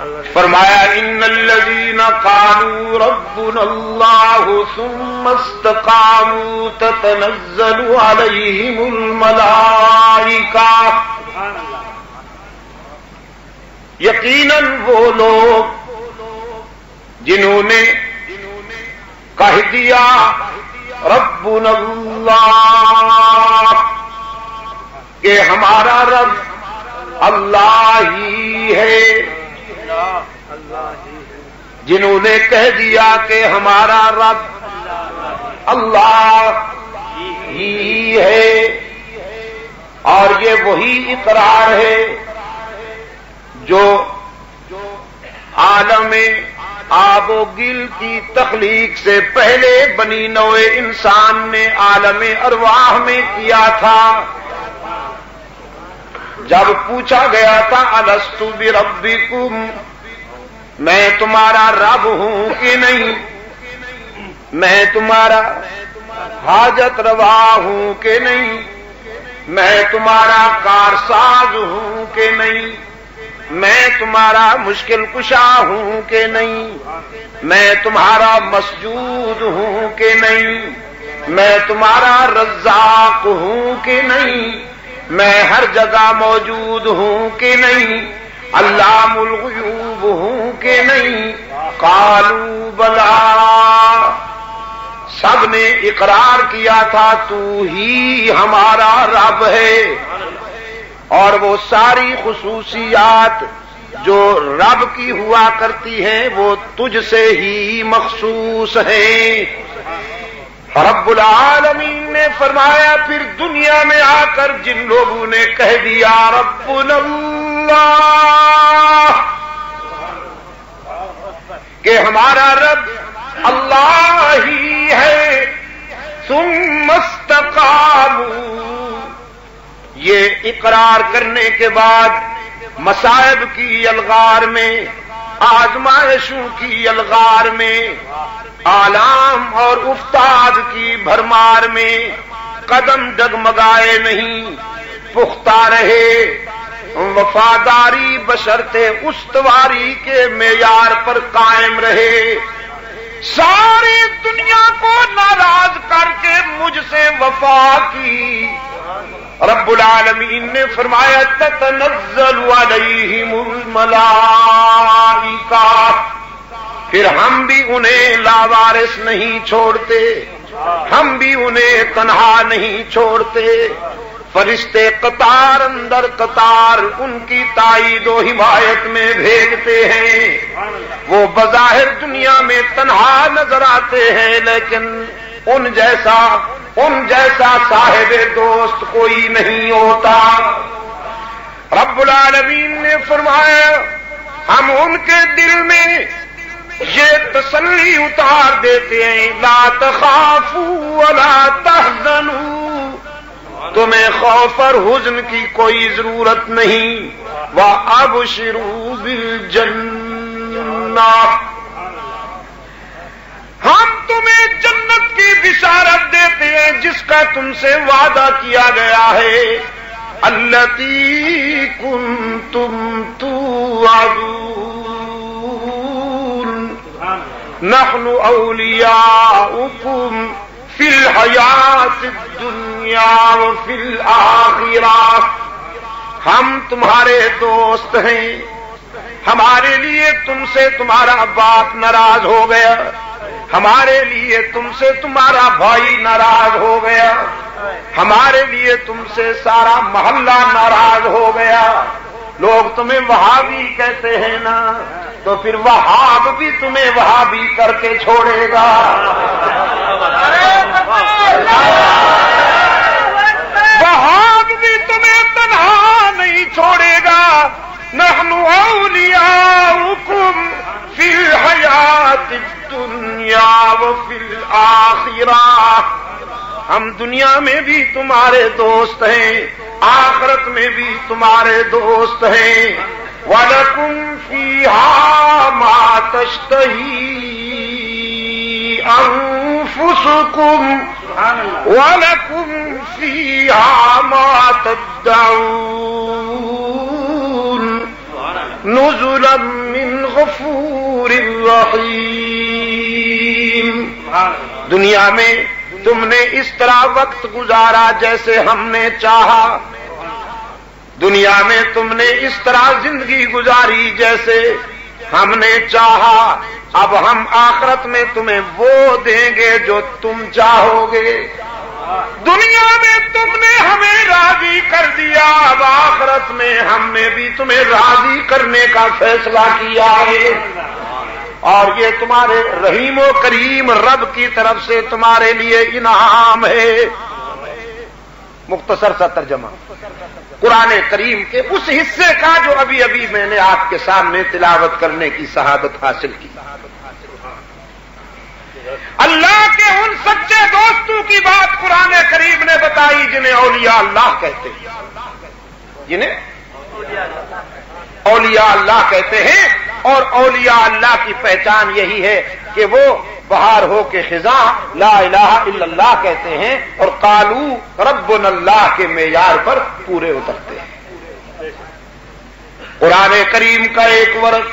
फरमाया इन लजीन कानू रब्बुन अल्लाह सुमस्तकामू ततनज्जलु अलैहिमुल मलाइका। यकीनन वो लोग जिन्होंने कह दिया, रब्बुन अल्लाह, के हमारा रब अल्लाह ही है। जिन्होंने कह दिया कि हमारा रब अल्लाह ही है। और ये वही इकरार है जो आलम आबो गिल की तखलीक से पहले बनी नोए इंसान ने आलम अरवाह में किया था। जब पूछा गया था अलस्तु भी रब्बी मैं तुम्हारा रब हूँ कि नहीं? मैं तुम्हारा हाजत रवा हूँ कि नहीं? मैं तुम्हारा कारसाज हूँ कि नहीं? मैं तुम्हारा मुश्किल कुशा हूँ कि नहीं? मैं तुम्हारा मसजूद हूँ कि नहीं? मैं तुम्हारा रज्जाक हूँ कि नहीं? मैं हर जगह मौजूद हूँ कि नहीं? अल्लामुलगयूब हूँ कि नहीं? कालू बला। सबने इकरार किया था, तू ही हमारा रब है। और वो सारी खसूसियात जो रब की हुआ करती हैं, वो तुझसे ही मखसूस हैं। रब्बुल आलमीन ने फरमाया, फिर दुनिया में आकर जिन लोगों ने कह दिया, रब्बुल अल्लाह, कि हमारा रब अल्लाह ही है। तुम मस्तकामू ये इकरार करने के बाद मसायब की अलगार में, आजमाइशों की अलगार में आलाम और उफ्ताद की भरमार में कदम डगमगाए नहीं, पुख्ता रहे। वफादारी बशरते उस्तवारी के मेयार पर कायम रहे। सारी दुनिया को नाराज़ करके मुझसे वफा की। रब्बुल आलमीन ने फरमाया, ततनज्जल मलाइका। फिर हम भी उन्हें लावारिस नहीं छोड़ते। हम भी उन्हें तनहा नहीं छोड़ते। फरिश्ते कतार अंदर कतार उनकी ताई दो हिमायत में भेजते हैं। वो बजाहिर दुनिया में तनहा नज़र आते हैं, लेकिन उन जैसा उन जैसा साहेब दोस्त कोई नहीं होता। रब्बुल आलमीन ने फरमाया, हम उनके दिल में ये तसल्ली उतार देते हैं, ला तखाफू ला तहजनू। तुम्हें खौफ और हुजन की कोई ज़रूरत नहीं। वह अब शुरू बिल जन्ना। हम तुम्हें जन्नत की बिशारत देते हैं, जिसका तुमसे वादा किया गया है। अल्लती कुन तुम तू नहनु अलिया उकुम फिल हयात दुनिया फिल आखिरा हम तुम्हारे दोस्त हैं हमारे लिए तुमसे तुम्हारा बाप नाराज़ हो गया हमारे लिए तुमसे तुम्हारा भाई नाराज़ हो गया हमारे लिए तुमसे सारा मोहल्ला नाराज़ हो गया लोग तुम्हें वहाबी कहते हैं ना तो फिर वहाब भी तुम्हें वहाबी करके छोड़ेगा। वहाब भी तुम्हें तनहा नहीं छोड़ेगा। नहनु औलिया हुकुम फिल हयात दुनिया व फिल आखिरा। हम दुनिया में भी तुम्हारे दोस्त हैं, आखरत में भी तुम्हारे दोस्त हैं। वलकुम फीहा मातश्तही अंफुसुकुम, वलकुम फीहा मातद्दाऊन नुजुलम मिन गफूर दुनिया में तुमने इस तरह वक्त गुजारा जैसे हमने चाहा। दुनिया में तुमने इस तरह ज़िंदगी गुजारी जैसे हमने चाहा। अब हम आखरत में तुम्हें वो देंगे जो तुम चाहोगे। दुनिया में तुमने हमें राज़ी कर दिया। अब आखरत में हमने भी तुम्हें राज़ी करने का फैसला किया है। और ये तुम्हारे रहीम करीम रब की तरफ़ से तुम्हारे लिए इनाम है। मुख्तसर सा तर्जमा। कुरान करीम के उस हिस्से का जो अभी अभी मैंने आपके सामने तिलावत करने की शहादत हासिल की। अल्लाह के उन सच्चे दोस्तों की बात कुरान करीम ने बताई, जिन्हें औलिया अल्लाह कहते हैं। जिन्हें? औलिया अल्लाह कहते हैं। और औलिया अल्लाह की पहचान यही है कि वो बहार हो के खिजा, ला इलाहा कहते हैं, और कालू रब्बुन अल्लाह के मैार पर पूरे उतरते हैं। कुरान करीम का एक वर्ग,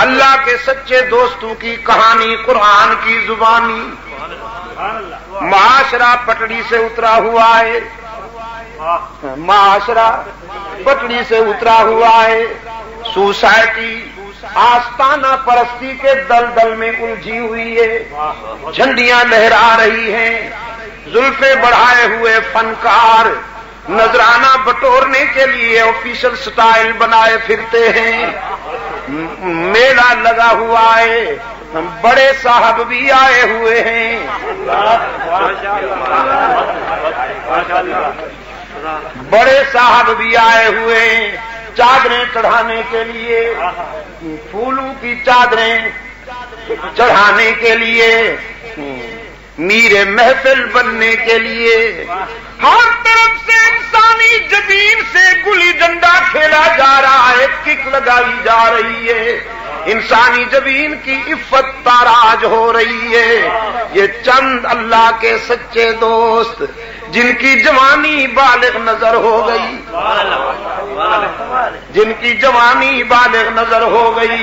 अल्लाह के सच्चे दोस्तों की कहानी, कुरान की जुबानी, माशरा पटड़ी से उतरा हुआ है। माशरा पटड़ी से उतरा हुआ है। सोसाइटी आस्ताना परस्ती के दल दल में उलझी हुई है। झंडियाँ लहरा रही हैं। जुल्फे बढ़ाए हुए फनकार नजराना बटोरने के लिए ऑफिशियल स्टाइल बनाए फिरते हैं। मेला लगा हुआ है। बड़े साहब भी आए हुए हैं। बड़े साहब भी आए हुए हैं। चादरें चढ़ाने के लिए, फूलों की चादरें चढ़ाने के लिए, मीरे महफिल बनने के लिए। हर तरफ़ से इंसानी ज़मीन से गुली डंडा खेला जा रहा है, किक लगाई जा रही है। इंसानी ज़मीन की इफ्फत ताराज हो रही है। ये चंद अल्लाह के सच्चे दोस्त, जिनकी जवानी बालिग नज़र हो गई। जिनकी जवानी बालिग नज़र हो गई,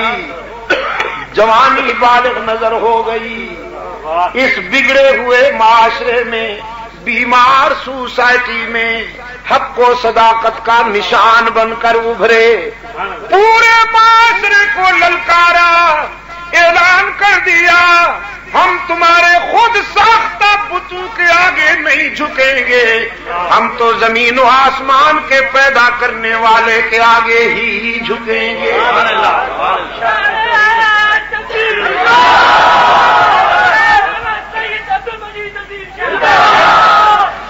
जवानी बालिग नज़र हो गई, इस बिगड़े हुए माशरे में, बीमार सोसाइटी में हक को सदाकत का निशान बनकर उभरे, पूरे माशरे को ललकारा, ऐलान कर दिया, हम तुम्हारे खुद साख्ता पुतू के आगे नहीं झुकेंगे। हम तो ज़मीन और आसमान के पैदा करने वाले के आगे ही झुकेंगे।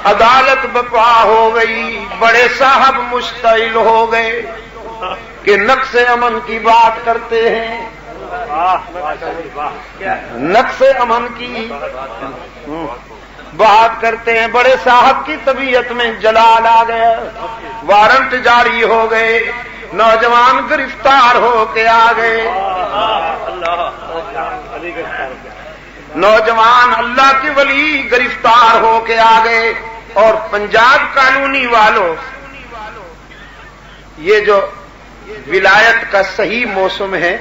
अदालत बपा हो गई बड़े साहब मुश्तिल हो गए कि नक्श अमन की बात करते हैं। नक्श अमन की बात करते हैं। बड़े साहब की तबीयत में जलाल आ गया। वारंट जारी हो गए। नौजवान गिरफ़्तार हो के आ गए। नौजवान अल्लाह के वली गिरफ़्तार हो के आ गए। और पंजाब कानूनी वालों, ये जो विलायत का सही मौसम है,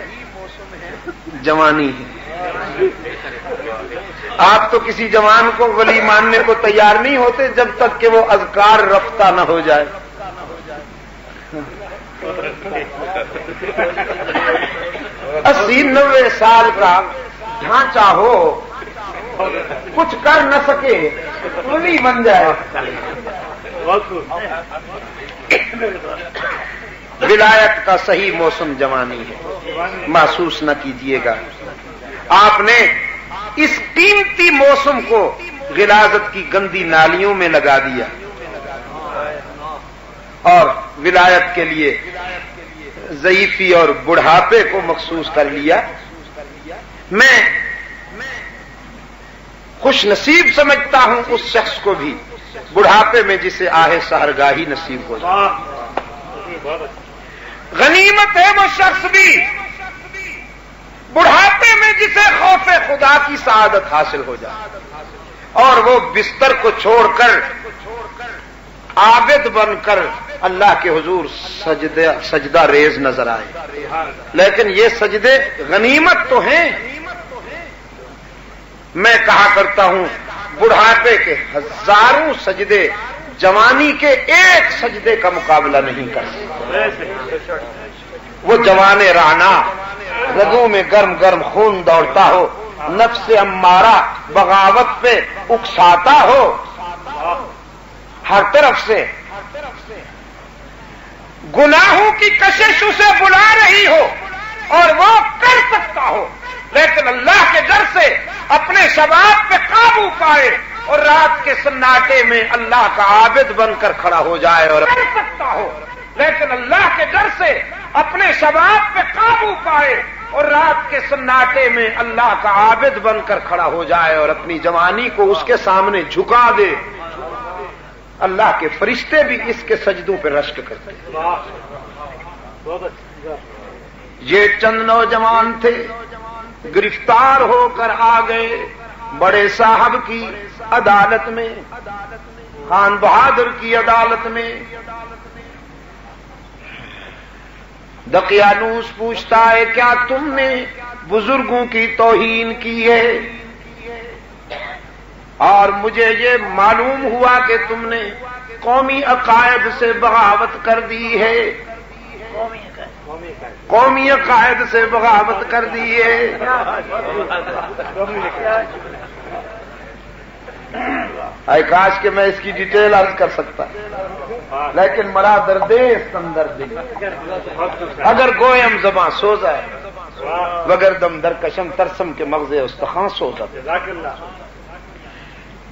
जवानी है। आप तो किसी जवान को वली मानने को तैयार नहीं होते जब तक कि वो अजकार रफ्ता न हो जाए। अस्सी नब्बे साल का ढांचा हो, कुछ कर न सके, वली बन जाए। विलायत का सही मौसम जवानी है, महसूस न कीजिएगा। आपने इस कीमती मौसम को गिलाजत की गंदी नालियों में लगा दिया। और विलायत के लिए जयीफी और बुढ़ापे को मखसूस कर लिया। मैं खुश नसीब समझता हूँ उस शख्स को भी बुढ़ापे में जिसे आहे सहरगाही नसीब हो गनीमत है वो शख्स भी बुढ़ापे में जिसे खौफ खुदा की शहादत हासिल हो जाए। और वो बिस्तर को छोड़कर आबिद बनकर अल्लाह के हुजूर सजदे, सजदा रेज नज़र आए। लेकिन ये सजदे गनीमत तो हैं। मैं कहा करता हूँ, बुढ़ापे के हज़ारों सजदे जवानी के एक सजदे का मुकाबला नहीं कर सकते। वो जवाने राना रगों में गर्म गर्म खून दौड़ता हो नफ नफ्स अम्मारा बगावत पे उकसाता हो। हर तरफ़ से गुनाहों की कशिश उसे बुला रही हो और वो कर सकता हो। लेकिन अल्लाह के डर से अपने शबाब पे काबू पाए और रात के सन्नाटे में अल्लाह का आबिद बनकर खड़ा हो जाए और कर सकता हो। लेकिन अल्लाह के डर से अपने शबाब पे काबू पाए और रात के सन्नाटे में अल्लाह का आबिद बनकर खड़ा हो जाए और अपनी जवानी को उसके सामने झुका दे। अल्लाह के फरिश्ते भी इसके सजदों पर रश्क करते। ये चंद नौजवान थे, गिरफ़्तार होकर आ गए बड़े साहब की अदालत में, खान बहादुर की अदालत में। दकियानूस पूछता है, क्या तुमने बुज़ुर्गों की तोहीन की है? और मुझे ये मालूम हुआ कि तुमने कौमी अकायद से बगावत कर दी है। कौमी अकायद से बगावत कर दी है। काश के मैं इसकी डिटेल अर्ज़ कर सकता। लेकिन मरा दर्देश अंदर दिल अगर गोयम जमा सो जाए वगर दम दरकशम तरसम के मगजे उस्तखां सो जाए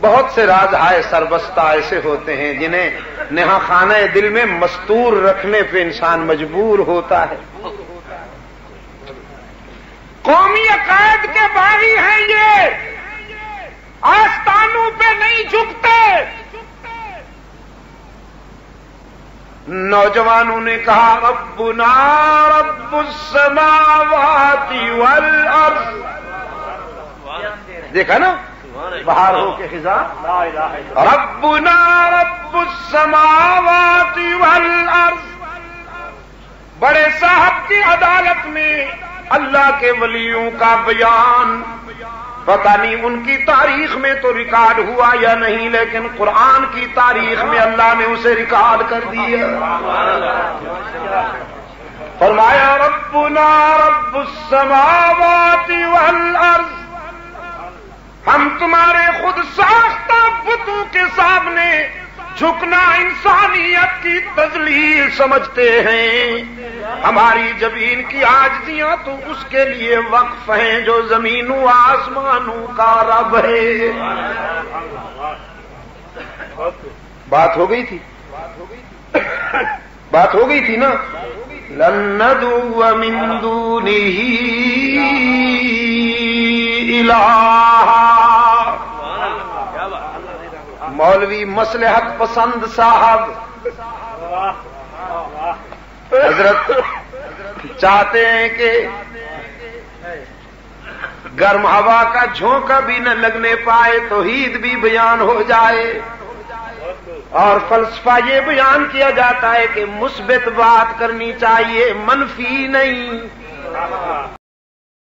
बहुत से राज हाय सरबस्ता ऐसे होते हैं जिन्हें नेहा खाना दिल में मस्तूर रखने पे इंसान मजबूर होता है। कौमी अकायद के बागी हैं ये आस्थानों पे नहीं झुकते नौजवानों ने कहा, रब्बुना रब्बुसमावाति वल अर्ज़ देखा ना? बाहर हो के खिजा। रब्बुना रब्बुसमावाति वल अर्ज़ बड़े साहब की अदालत में अल्लाह के वलियों का बयान। पता नहीं उनकी तारीख में तो रिकॉर्ड हुआ या नहीं, लेकिन कुरान की तारीख में अल्लाह ने उसे रिकॉर्ड कर दिया। फरमाया, रब्बुना रब्बुसमावाति वल अर्ज़। हम तुम्हारे खुद साख्ता बुतों के सामने झुकना इंसानियत की तजलील समझते हैं। हमारी ज़मीन की आजदियाँ तो उसके लिए वक्फ हैं, जो जमीनों, आसमानों का रब है। बात हो गई थी? बात हो गई थी ना? लन्नदू मिंदू मौलवी मसलहत पसंद साहब। हज़रत चाहते हैं कि गर्म हवा का झोंका भी न लगने पाए तो हीद भी बयान हो जाए। और फलसफा ये बयान किया जाता है कि मुस्बित बात करनी चाहिए, मनफी नहीं।